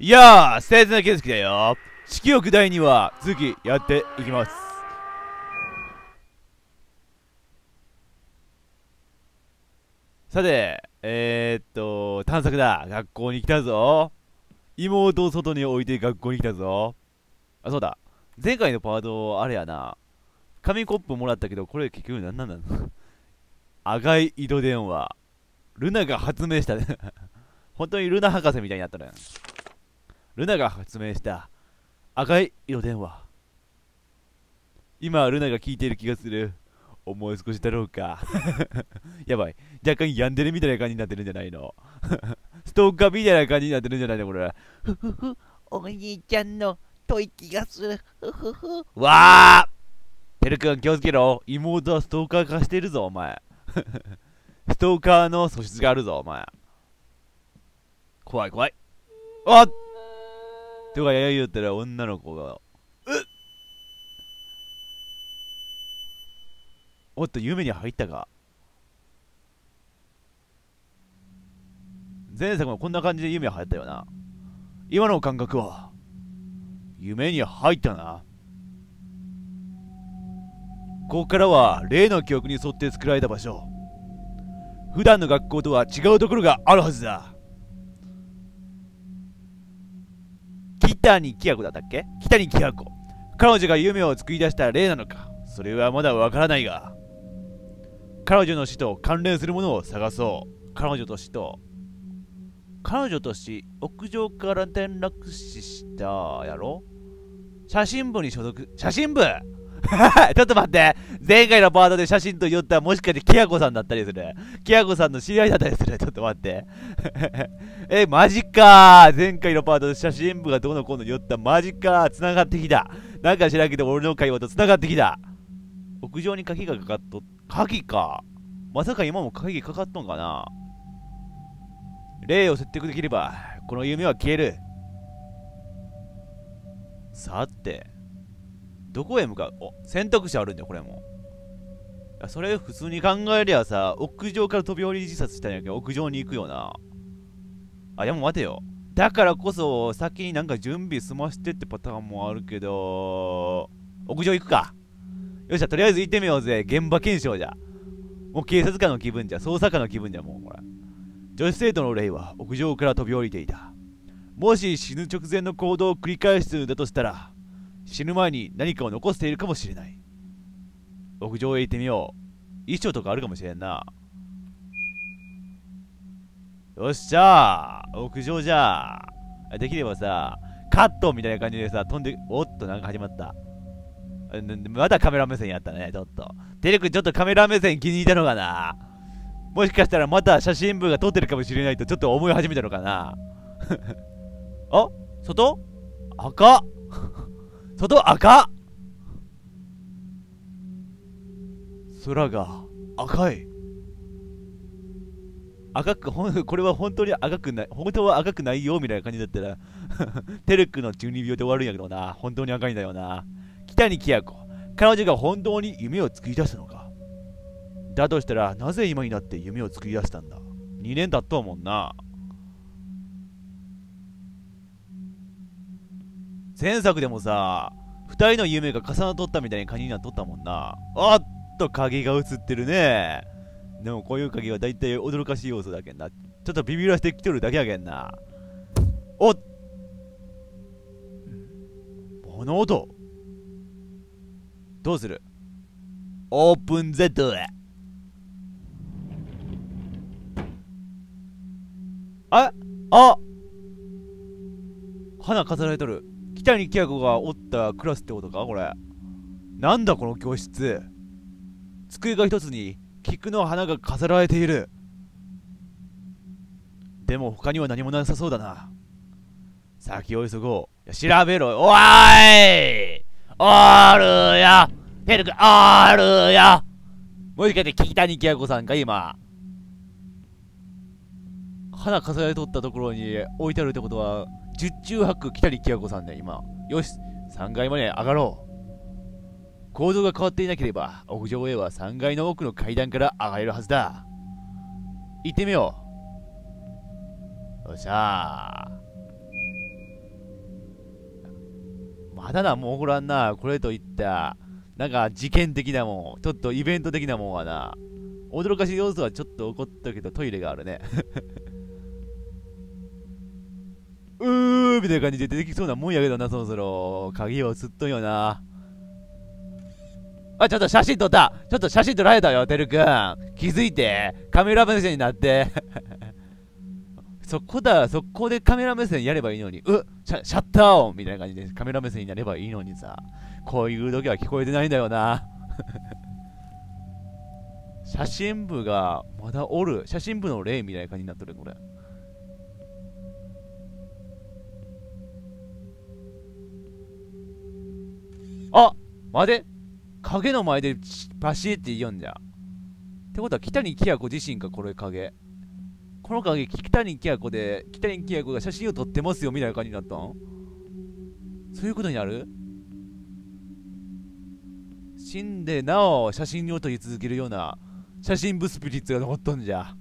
いやー、聖な景色だよ。式億第2話、続きやっていきます。さて、えー、っと、探索だ。学校に来たぞ。妹を外に置いて学校に来たぞ。あ、そうだ。前回のパート、あれやな。紙コップもらったけど、これ結局何なんなの赤い井戸電話。ルナが発明したね 本当にルナ博士みたいになったね。ルナが発明した赤い色電話。今、ルナが聞いている気がする。思い少しだろうか。やばい。若干ヤンデレみたいな感じになってるんじゃないの ストーカーみたいな感じになってるんじゃないのこれ。ふふふ、お兄ちゃんの吐息がする。ふふふ。わあてるくん気をつけろ。妹はストーカー化してるぞ、お前。ストーカーの素質があるぞ、お前。怖い怖い。あっとかやや言ったら女の子が、うっおっと、夢に入ったか。前作もこんな感じで夢入ったよな。今の感覚は、夢に入ったな。ここからは例の記憶に沿って作られた場所。普段の学校とは違うところがあるはずだ。北にキヤコだったっけ？北にキヤコ。彼女が夢を作り出した例なのか？それはまだわからないが。彼女の死と関連するものを探そう。彼女と死と。彼女と死、屋上から転落死したやろ？写真部に所属。写真部 ちょっと待って。前回のパートで写真と言ったらもしかしてキヤコさんだったりする。キヤコさんの知り合いだったりする。ちょっと待って。え、マジか前回のパートで写真部がどうのこうの言ったマジか繋がってきた。なんか知らんけど俺の会話と繋がってきた。屋上に鍵がかかっと、鍵か。まさか今も鍵かかっとんかな霊を説得できれば、この夢は消える。さて。どこへ向かう？お、選択肢あるんだよ、これも。それ普通に考えりゃさ、屋上から飛び降り自殺したんやけど、屋上に行くよな。あ、でも待てよ。だからこそ、先になんか準備済ましてってパターンもあるけど、屋上行くか。よっしゃ、とりあえず行ってみようぜ。現場検証じゃ。もう警察官の気分じゃ、捜査官の気分じゃ、もう、ほら。女子生徒の霊は屋上から飛び降りていた。もし死ぬ直前の行動を繰り返してるんだとしたら、死ぬ前に何かを残しているかもしれない。屋上へ行ってみよう。衣装とかあるかもしれんな。よっしゃー屋上じゃあ。できればさ、カットみたいな感じでさ、飛んで、おっと、なんか始まった。まだカメラ目線やったね、ちょっと。テレクちょっとカメラ目線気に入ったのかなもしかしたらまた写真部が撮ってるかもしれないとちょっと思い始めたのかな あ？外？赤？っ外赤空が赤い赤く、ほん、これは本当に赤くない、本当は赤くないよみたいな感じだったら テルクの12秒で終わるんやけどな。本当に赤いんだよな。北にキヤコ。彼女が本当に夢を作り出したのか。だとしたら、なぜ今になって夢を作り出したんだ ?2 年経ったもんな。前作でもさ、2人の夢が重なっとったみたいな感じになっとったもんな。おっと、影が映ってるね。でもこういう影は大体驚かしい要素だけんな。ちょっとビビらしてきとるだけやけんな。おっ物音どうする？オープンゼットああ花飾られとる北にキヤコがおったクラスってことか？これ。なんだこの教室。机が一つに菊の花が飾られている。でも他には何もなさそうだな。先を急ごう。調べろ。おーい!おるよペルクおるよもしかして北にキヤコさんか今。花飾られとったところに置いてあるってことは十中八九北にキヤコさんね今。よし3階まで上がろう。構造が変わっていなければ屋上へは3階の奥の階段から上がれるはずだ。行ってみよう。よっしゃまだな、もう怒らんな。これといった、なんか事件的なもん、ちょっとイベント的なもんはな、驚かしい要素はちょっと起こったけど、トイレがあるね。うーみたいな感じで出てきそうなもんやけどな、そろそろ。鍵をすっとんよな。あ、ちょっと写真撮ったちょっと写真撮られたよ、てるくん。気づいて。カメラ目線になって。そこだ、そこでカメラ目線やればいいのに。うシャシャッター音みたいな感じでカメラ目線になればいいのにさ。こういう時は聞こえてないんだよな。写真部がまだおる。写真部の例みたいな感じになってる、これ。あ待て影の前でバシって言うんだ。ってことは北にキヤ子自身か、これ影。この影、北にキヤ子で、北にキヤ子が写真を撮ってますよみたいな感じになったん？そういうことになる？死んでなお写真を撮り続けるような写真部スピリッツが残っとんじゃ。は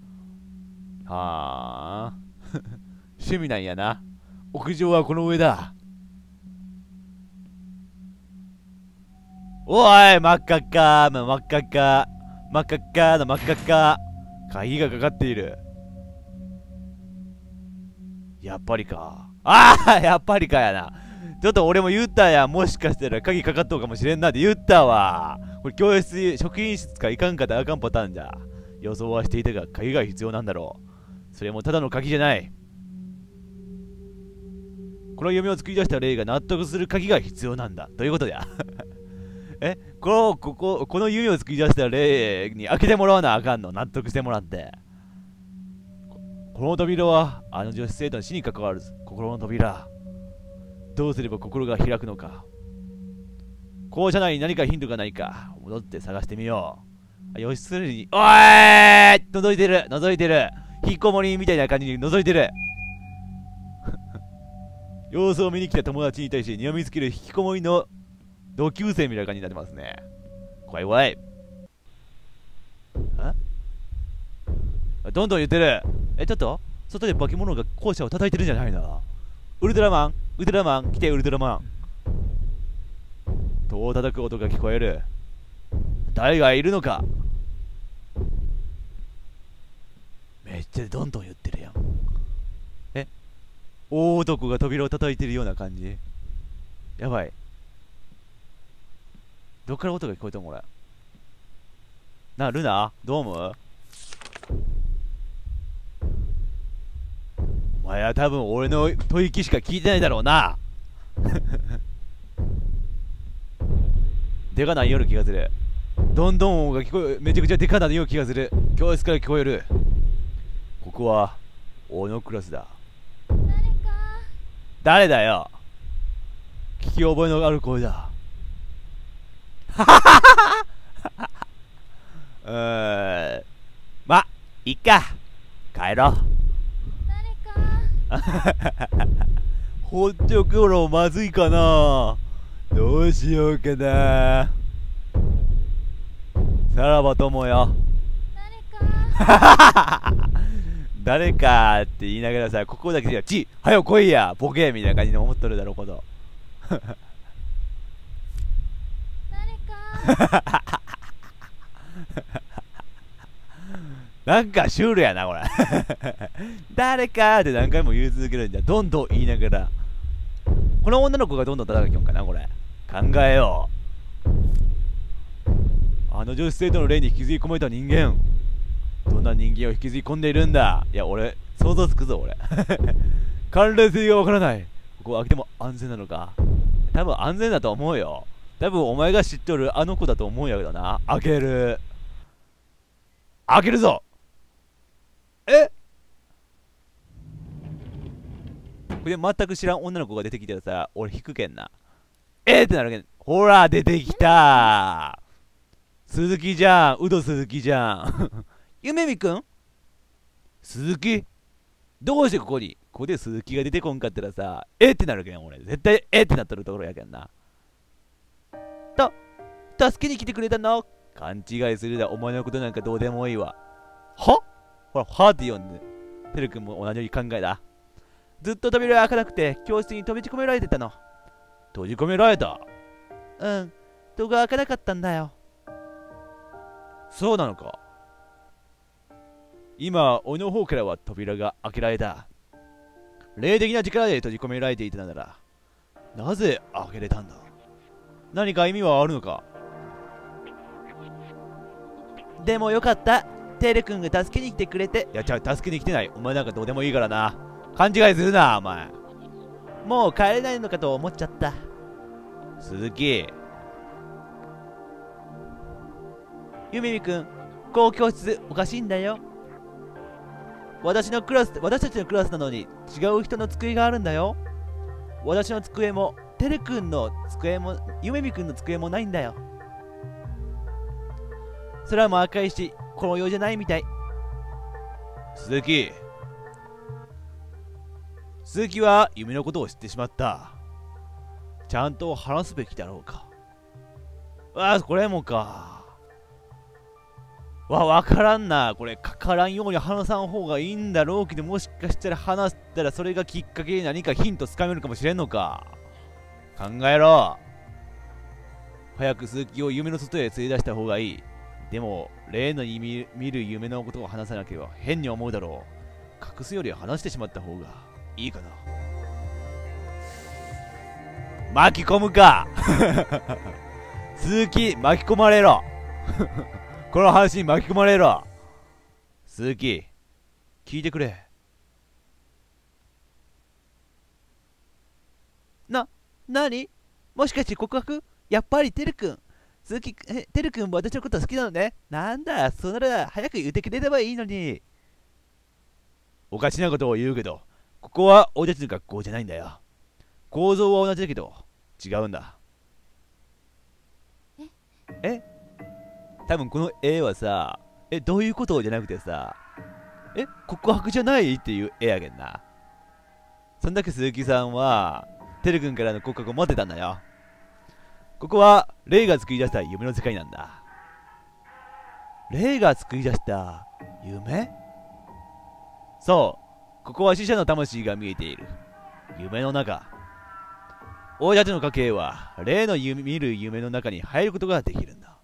あ。趣味なんやな。屋上はこの上だ。おい真っ赤っか真っ赤っか真っ赤っかの真っ赤っか鍵がかかっている。やっぱりか。ああやっぱりかやな。ちょっと俺も言ったやもしかしたら鍵かかっとうかもしれんなって言ったわ。これ教室、職員室かいかんかったあかんパターンじゃ。予想はしていたが鍵が必要なんだろう。それもただの鍵じゃない。この夢を作り出した霊が納得する鍵が必要なんだ。ということや。えこの、ここ、この夢を作り出した霊に開けてもらわなあかんの。納得してもらって。この扉は、あの女子生徒の死に関わる心の扉。どうすれば心が開くのか。校舎内に何かヒントがないか。戻って探してみよう。よしするに、おい覗いてる覗いてる引っこもりみたいな感じに覗いてる 様子を見に来た友達に対してにらみつける引きこもりの同級生みたいな感じになってますね。怖い怖い。あどんどん言ってる。え、ちょっと？外で化け物が校舎を叩いてるんじゃないのウルトラマン？ウルトラマン？来てウルトラマン。戸を叩く音が聞こえる？誰がいるのか？めっちゃどんどん言ってるやん。え？大男が扉を叩いてるような感じ？やばい。どっから音が聞こえたんこれ？な、ルナ？ドームお前は多分俺の吐息しか聞いてないだろうな。でかないような気がする。どんどん音が聞こえ、めちゃくちゃでかないような気がする。教室から聞こえる。ここは、俺のクラスだ。誰だよ？聞き覚えのある声だ。うーん。ま、いっか。帰ろう。誰かほっとくのまずいかなどうしようかなさらば友よ。誰か 誰かって言いながらさ、ここだけで、ち、はよ来いや、ボケみたいな感じで思っとるだろうこと。なんかシュールやな、これ 誰かって何回も言い続けるんじゃ、どんどん言いながら。この女の子がどんどん叩きよんかな、これ。考えよう。あの女子生徒の霊に引きずり込まれた人間。どんな人間を引きずり込んでいるんだいや、俺、想像つくぞ、俺。関連性がわからない。ここ開けても安全なのか。多分安全だと思うよ。多分お前が知っとるあの子だと思うんやけどな。開ける。開けるぞえ？これ全く知らん女の子が出てきたらさ、俺引くけんな。え？ー、ってなるけん。ほら、出てきた鈴木じゃん。うど鈴木じゃん。ゆめみくん？鈴木？どうしてここに？ここで鈴木が出てこんかったらさ、え、ってなるけん、俺。絶対え、ってなっとるところやけんな。と、助けに来てくれたの？勘違いするだ、お前のことなんかどうでもいいわ。は？ほら、はって読んで。てるくんも同じ考えだ。ずっと扉が開かなくて、教室に飛び込められてたの。閉じ込められた？うん。戸が開かなかったんだよ。そうなのか。今俺の方からは扉が開けられた。霊的な力で閉じ込められていたならなぜ開けれたんだ？何か意味はあるのか？でもよかったテル君が助けに来てくれていや、ちゃう助けに来てない。お前なんかどうでもいいからな。勘違いするな、お前。もう帰れないのかと思っちゃった鈴木。ゆめみくんこう教室おかしいんだよ私のクラス私たちのクラスなのに違う人の机があるんだよ私の机もてるくんの机もゆめみくんの机もないんだよ空も赤いしこのようじゃないみたい鈴木。鈴木は夢のことを知ってしまった。ちゃんと話すべきだろうか。ああ、これもか。わ、わからんな。これ、かからんように話さん方がいいんだろうけど、もしかしたら話したらそれがきっかけで何かヒントつかめるかもしれんのか。考えろ。早く鈴木を夢の外へ連れ出した方がいい。でも、例の見見る夢のことを話さなければ変に思うだろう。隠すより話してしまった方がいいかな。巻き込むか 鈴木、巻き込まれろ この話に巻き込まれろ鈴木、聞いてくれ。ななにもしかして告白？やっぱりてるくん鈴木えてるくんも私のこと好きなのね？なんだそれなら早く言ってくれればいいのにおかしなことを言うけど、ここは俺たちの学校じゃないんだよ。構造は同じだけど、違うんだ。え？多分この絵はさ、え、どういうことじゃなくてさ、え、告白じゃないっていう絵やけんな。そんだけ鈴木さんは、てるくんからの告白を持ってたんだよ。ここは、霊が作り出した夢の世界なんだ。霊が作り出した夢？そう、ここは死者の魂が見えている。夢の中。俺たちの家系は、霊の見る夢の中に入ることができるんだ。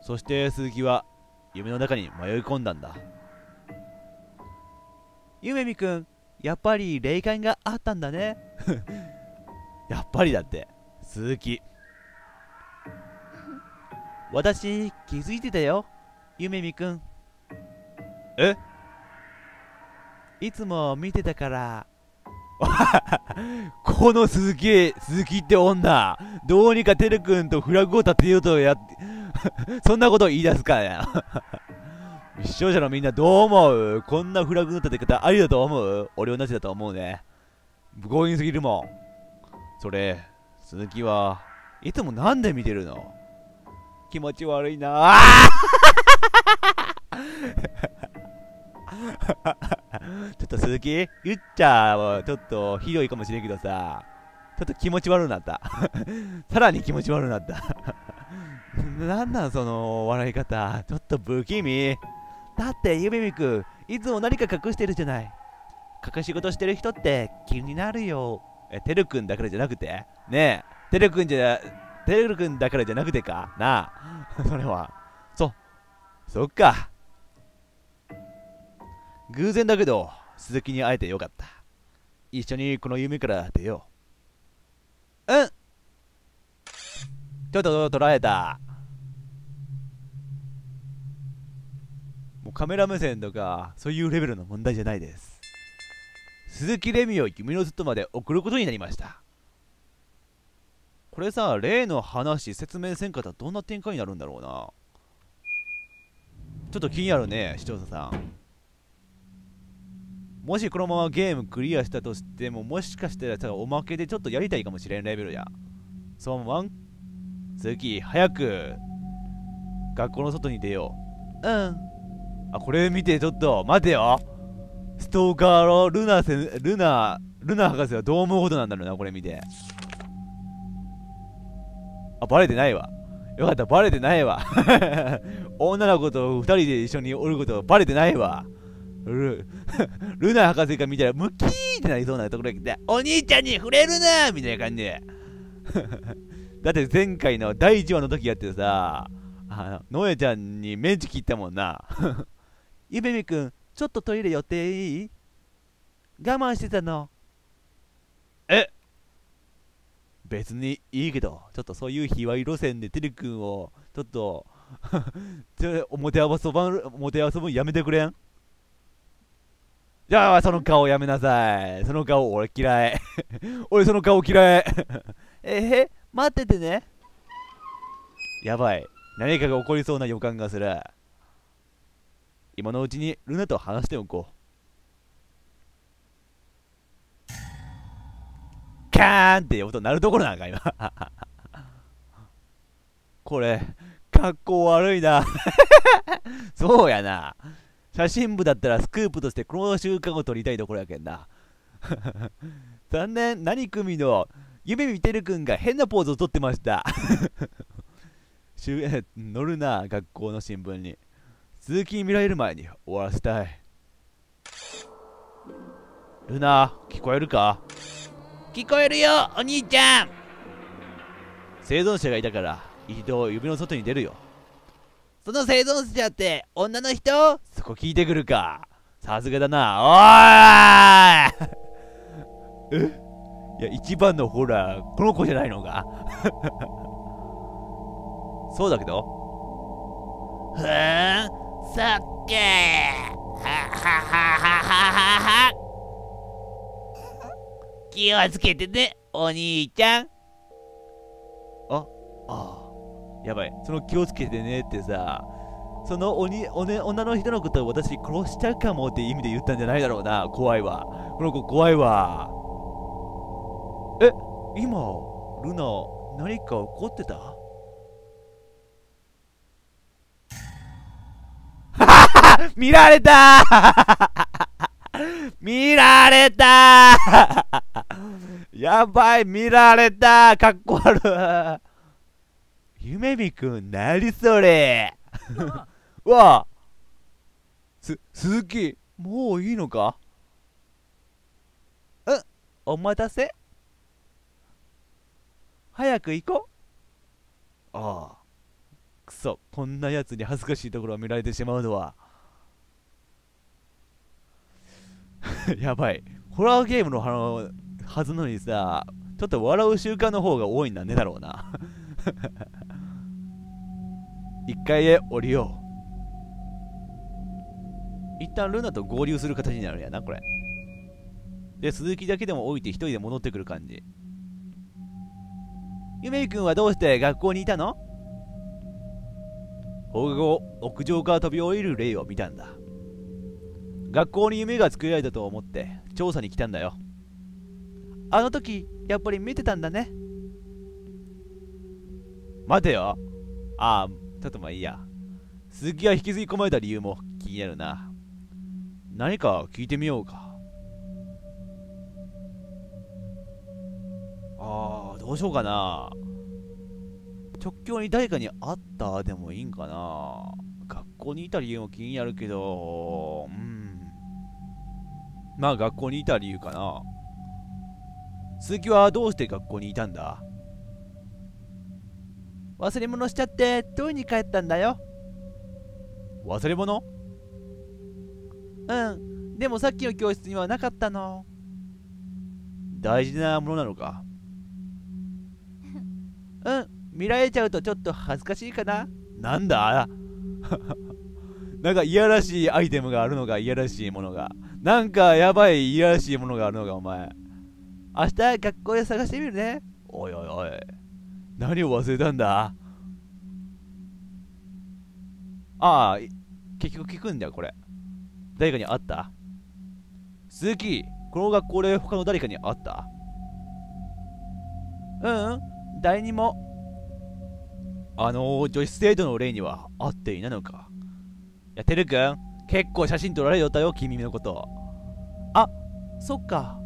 そして鈴木は、夢の中に迷い込んだんだ。ゆめみくんやっぱり霊感があったんだね やっぱりだって、鈴木。私気づいてたよ。ゆめみくん。え？いつも見てたから。この鈴木、鈴木って女、どうにかてるくんとフラグを立てようとやって、そんなこと言い出すかや。視聴者のみんなどう思う？こんなフラグの立て方ありだと思う？俺はなしだと思うね。強引すぎるもん。それ、鈴木はいつもなんで見てるの？気持ち悪いな ちょっと鈴木言っちゃはちょっとひどいかもしれんけどさ、ちょっと気持ち悪くなった。さらに気持ち悪くなった。なんなんその笑い方。ちょっと不気味。だってゆめみくんいつも何か隠してるじゃない隠し事してる人って気になるよえ、てるくんだからじゃなくて？ねえ、てるくんじゃ、てるくんだからじゃなくてか？なあ。それは。そ、そっか。偶然だけど、鈴木に会えてよかった。一緒にこの夢から出よう。うんちょっと捉えた。もうカメラ目線とか、そういうレベルの問題じゃないです。鈴木レミを夢の外まで送ることになりました。これさ、例の話説明せんかったらどんな展開になるんだろうな。ちょっと気になるね、視聴者さん。もしこのままゲームクリアしたとしても、もしかしたらさおまけでちょっとやりたいかもしれんレベルや。そう思わん鈴木、早く、学校の外に出よう。うんあ、これ見て、ちょっと、待てよ。ストーカーのルナせ、ルナ、ルナ博士はどう思うことなんだろうな、これ見て。あ、バレてないわ。よかった、バレてないわ。女の子と二人で一緒におることバレてないわ。ル、ルナ博士が見たらムキーってなりそうなところに来て、お兄ちゃんに触れるなみたいな感じで。だって前回の第1話の時やってさあのノエちゃんにメンチ切ったもんなゆめみくんちょっとトイレ寄っていい？我慢してたのえ別にいいけどちょっとそういう卑猥路線でてるくんをちょっと ちょ表遊ばん表遊ぶんやめてくれん？じゃあその顔やめなさい。その顔俺嫌い。俺その顔嫌い。えへ待っててね。やばい。何かが起こりそうな予感がする。今のうちにルナと話しておこう。カーンって音鳴るところなんか今。これ格好悪いな。そうやな。写真部だったらスクープとしてこの瞬間を撮りたいところやけんな。残念。何組の夢見てるくんが変なポーズをとってました。載るな学校の新聞に。続き見られる前に終わらせたい。ルナ聞こえるか？聞こえるよお兄ちゃん。生存者がいたから一度指の外に出るよ。その生存者って女の人？そこ聞いてくるか。さすがだな。おーい！え？いや一番のホラーこの子じゃないのか？そうだけど？ふーんそっけー。はははははは気をつけてね。お兄ちゃん。ああやばい。その気をつけてねってさその鬼お、ね、女の人のことを私殺しちゃうかもって意味で言ったんじゃないだろうな。怖いわ。この子怖いわ。え今ルナ何か怒ってた？見られた見られた。やばい見られた。かっこ悪い。ゆめみくん何それ。わあ。す鈴木もういいのか？うんお待たせ。早く行こう。ああ。くそこんなやつに恥ずかしいところを見られてしまうのは やばい。ホラーゲームのはずのにさちょっと笑う習慣の方が多いんだねだろうな。一階へ降りよう。一旦ルナと合流する形になるんやなこれ。で鈴木だけでも置いて一人で戻ってくる感じ。ゆめいくんはどうして学校にいたの？放課後屋上から飛び降りる例を見たんだ。学校に夢が作られたと思って調査に来たんだよ。あの時やっぱり見てたんだね。待てよ。ああちょっとまあいいや。鈴木が引きずり込まれた理由も気になるな。何か聞いてみようか。ああどうしようかな。直境に誰かに会ったでもいいんかな。学校にいた理由も気になるけど。うん。まあ学校にいた理由かな。鈴木はどうして学校にいたんだ？忘れ物しちゃって取りに帰ったんだよ。忘れ物？うん。でもさっきの教室にはなかったの。大事なものなのか？うん。見られちゃうとちょっと恥ずかしいかな。なんだ？なんかいやらしいアイテムがあるのがいやらしいものがなんかやばいいやらしいものがあるのがお前。明日学校で探してみるね。おいおいおい。何を忘れたんだ？ああ結局聞くんだよこれ。誰かに会った？鈴木この学校で他の誰かに会った？ううん。誰にも。あの女子生徒の例には会っていないのか。いやてるくん結構写真撮られよったよ君のこと。あそっか。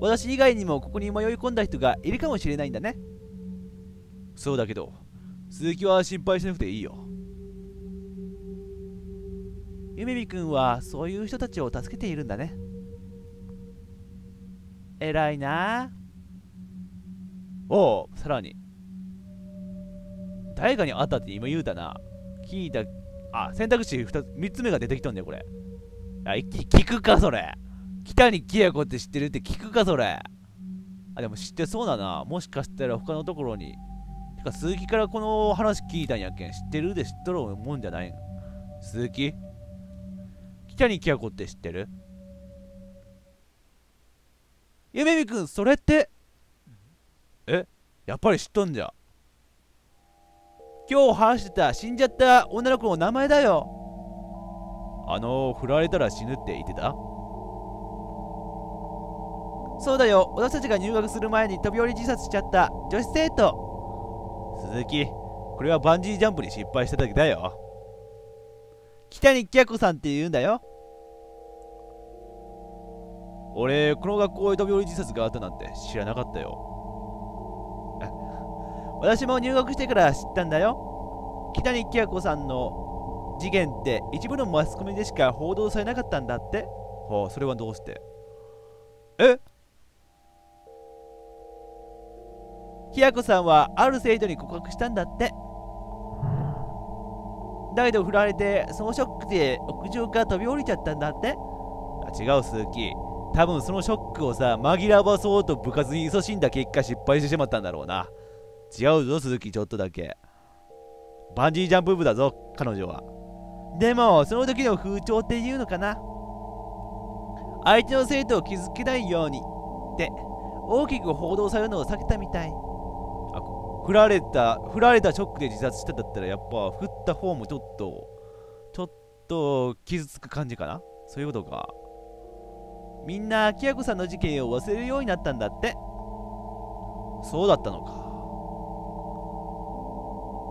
私以外にもここに迷い込んだ人がいるかもしれないんだね。そうだけど鈴木は心配しなくていいよ。ゆめみくんはそういう人たちを助けているんだね。偉いな。おうさらに。誰かに会ったって今言うたな。聞いたあ選択肢 2, 3つ目が出てきたんだよこれ。あ聞くかそれ。北にキヤコって知ってるって聞くかそれ。あでも知ってそうだな。もしかしたら他のところに。てか鈴木からこの話聞いたんやけん。知ってるで知っとるもんじゃない。ん鈴木？北にキヤコって知ってる？ゆめみくんそれって？え？やっぱり知っとんじゃ。今日話してた死んじゃった女の子の名前だよ。あの振られたら死ぬって言ってた？そうだよ。私たちが入学する前に飛び降り自殺しちゃった。女子生徒。鈴木これはバンジージャンプに失敗した時だよ。北にキャコさんって言うんだよ。俺この学校で飛び降り自殺があったなんて知らなかったよ。私も入学してから知ったんだよ。北にキャコさんの事件って一部のマスコミでしか報道されなかったんだって。はあそれはどうして？え？ひやこさんはある生徒に告白したんだって。だけど振られてそのショックで屋上から飛び降りちゃったんだって。あ違う鈴木。多分そのショックをさ紛らわそうと部活に勤しんだ結果失敗してしまったんだろうな。違うぞ鈴木。ちょっとだけ。バンジージャンプ部だぞ彼女は。でもその時の風潮っていうのかな。相手の生徒を傷つけないようにって大きく報道されるのを避けたみたい。あ振られた振られたショックで自殺しただったらやっぱ振った方もちょっとちょっと傷つく感じかな。そういうことか。みんなキヤコさんの事件を忘れるようになったんだって。そうだったのか。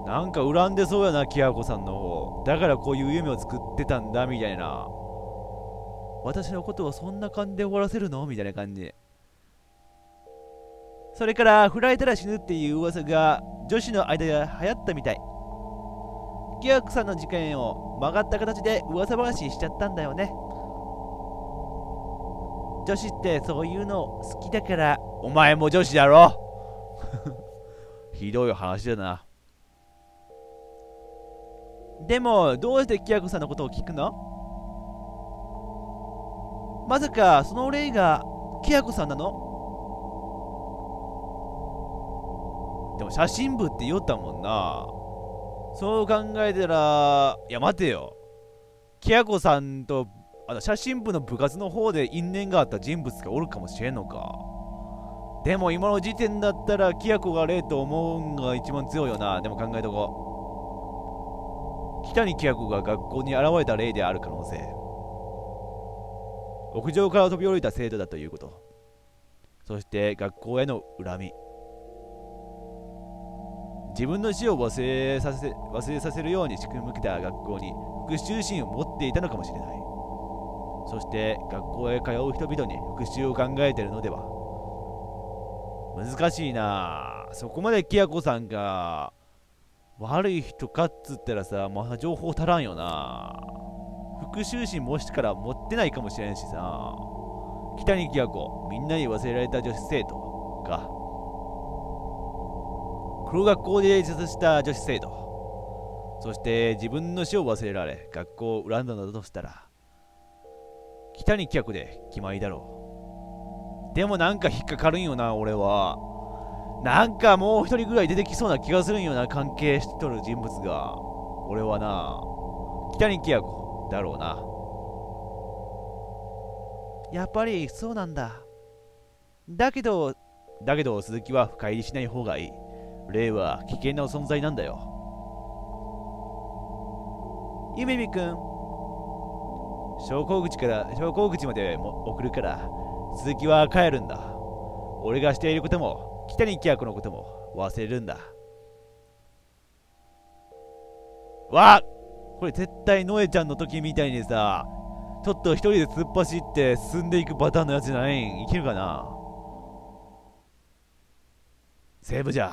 なんか恨んでそうやな、キヤコさんの方。だからこういう夢を作ってたんだ、みたいな。私のことをそんな感じで終わらせるの？みたいな感じ。それから、振られたら死ぬっていう噂が女子の間で流行ったみたい。キヤコさんの事件を曲がった形で噂話しちゃったんだよね。女子ってそういうの好きだから、お前も女子だろ ひどい話だな。でも、どうしてキヤコさんのことを聞くの？まさか、そのお礼がキヤコさんなの？でも写真部って言おったもんな。そう考えたら、いや待てよ。キヤコさんとあの写真部の部活の方で因縁があった人物がおるかもしれんのか。でも今の時点だったらキヤコが例と思うんが一番強いよな。でも考えとこう。北にキヤコが学校に現れた例である可能性。屋上から飛び降りた生徒だということ。そして学校への恨み。自分の死を忘れさせ忘れさせるように仕組み向けた学校に復讐心を持っていたのかもしれない。そして学校へ通う人々に復讐を考えているのでは。難しいなそこまでキヤコさんが悪い人かっつったらさ、まだ情報足らんよな。復讐心もしから持ってないかもしれんしさ。北にキヤコ、みんなに忘れられた女子生徒か。黒学校で自殺した女子生徒。そして自分の死を忘れられ、学校を恨んだのだとしたら、北にキヤコで決まりだろう。でもなんか引っかかるんよな、俺は。なんかもう一人ぐらい出てきそうな気がするんよな、関係しとる人物が。俺はな、北にや子だろうな。やっぱりそうなんだ。だけど、だけど鈴木は深入りしない方がいい。霊は危険な存在なんだよ。ゆめみくん、昇降口から、昇降口までも送るから、鈴木は帰るんだ。俺がしていることも北にキヤコのことも忘れるんだ。わこれ絶対ノエちゃんの時みたいにさちょっと一人で突っ走って進んでいくパターンのやつじゃない？んいけるかな？セーブじゃ。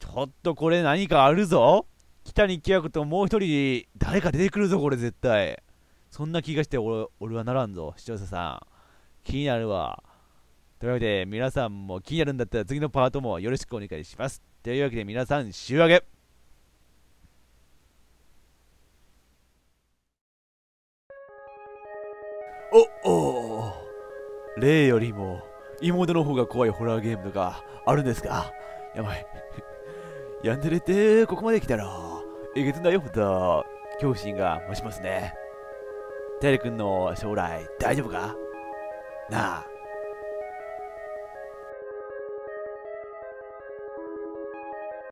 ちょっとこれ何かあるぞ？北にキヤコともう一人誰か出てくるぞこれ絶対。そんな気がして俺俺はならんぞ視聴者さん。気になるわ。というわけで、皆さんも気になるんだったら次のパートもよろしくお願いします。というわけで、皆さん、週上げおお例よりも妹の方が怖いホラーゲームとかあるんですか？やばい。ヤンデレってここまで来たら、えげつないほど恐怖心が増しますね。テレ君の将来大丈夫か？なあ。